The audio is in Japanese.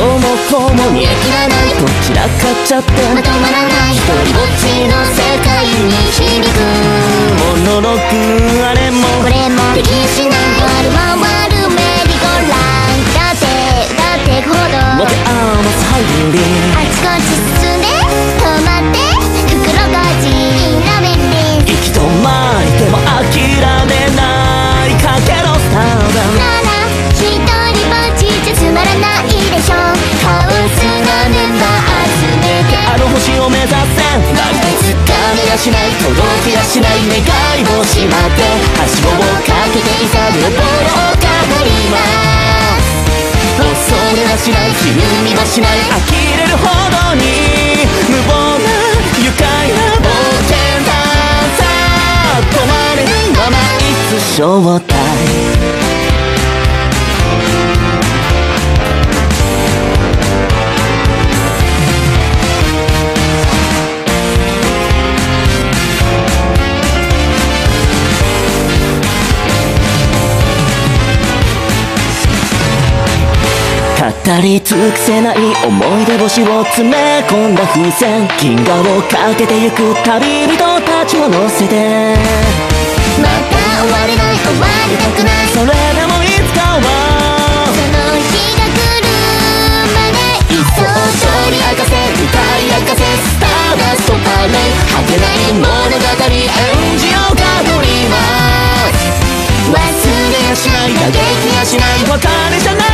もこうも煮え切らない。と散らかっちゃって。まとまらない一人ぼっちの世界に響くモノローグあれも。これもできしない回る回るメリーゴーランだってだってくほど。モテアーマスハイブリあちこち進んでを目指せだって掴めやしない届けやしない願いをしまってはしごをかけていざるボロをかかります。恐れはしないひるみはしない呆れるほどに無謀な愉快な冒険だ。さあ止まれ。ないままいつ正体語り尽くせない思い出星を詰め込んだ風船。銀河をかけてゆく旅人たちを乗せて。また終われない終わりたくないそれでもいつかはその日が来るまでいっそ勝利明かせ歌い明かせスターダストパレ果てない物語演じようかドリーマー忘れやしない打撃やしない別れじゃない